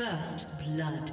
First blood.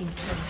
Team's turret